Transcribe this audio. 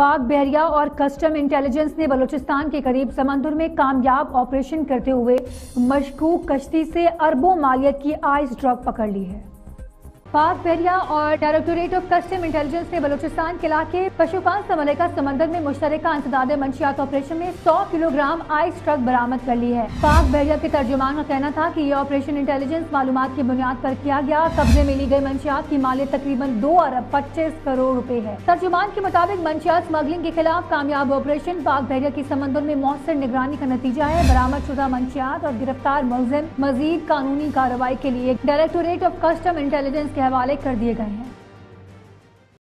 पाक बहरिया और custom intelligence ने बलूचिस्तान के करीब समंदर में कामयाब ऑपरेशन करते हुए मशकूक कश्ती से अरबों मालियत की आइस ड्रॉप पकड़ ली है। पाक बहरिया और डायरेक्टोरेट ऑफ़ कस्टम इंटेलिजेंस ने बलूचिस्तान के इलाके पशुपान समलेका समंदर में मुश्तर इंसदाद मंशियात ऑपरेशन में 100 किलोग्राम आइस ट्रक बरामद कर ली है। पाक बहरिया के तर्जुमान का कहना था कि ये ऑपरेशन इंटेलिजेंस मालूम की बुनियाद पर किया गया। कब्जे में ली गई मंशियात की मालियत तकरीबन दो अरब पच्चीस करोड़ रूपए है। तर्जुमान के मुताबिक मंशियात स्मगलिंग के खिलाफ कामयाब ऑपरेशन पाक बहरिया की समंदर में मौसर निगरानी का नतीजा है। बरामद शुदा मंशियात और गिरफ़्तार मुलजिम मजीद कानूनी कार्रवाई के लिए डायरेक्टोरेट ऑफ़ कस्टम इंटेलिजेंस के हवाले कर दिए गए हैं।